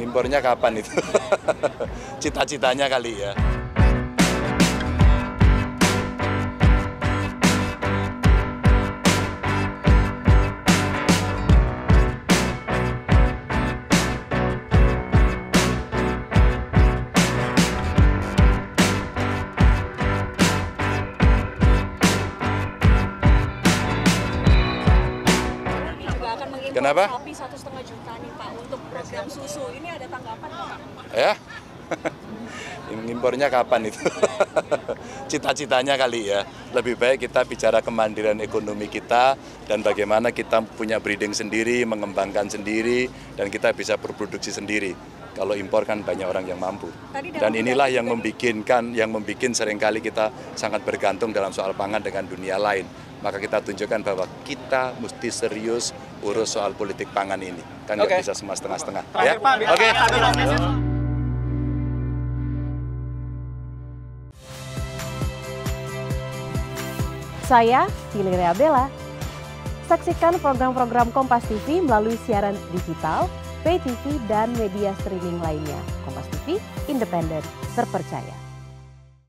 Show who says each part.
Speaker 1: Impornya kapan itu? Cita-citanya kali ya.
Speaker 2: Juga akan mengimpor
Speaker 1: Kenapa?
Speaker 2: sapi satu setengah juta nih Pak untuk program susu. Ini ada tanggapan Pak?
Speaker 1: Ya. Impornya kapan itu? Cita-citanya kali ya. Lebih baik kita bicara kemandirian ekonomi kita dan bagaimana kita punya breeding sendiri, mengembangkan sendiri dan kita bisa berproduksi sendiri. Kalau impor kan banyak orang yang mampu. Dan inilah yang membikinkan yang membikin sering kali kita sangat bergantung dalam soal pangan dengan dunia lain. Maka kita tunjukkan bahwa kita mesti serius urus soal politik pangan ini. Kan nggak
Speaker 3: Oke.
Speaker 1: bisa semua setengah-setengah. Ya? Oke.
Speaker 4: Saya Valeria Bella. Saksikan program-program Kompas TV melalui siaran digital, pay TV, dan media streaming lainnya. Kompas TV, independen, terpercaya.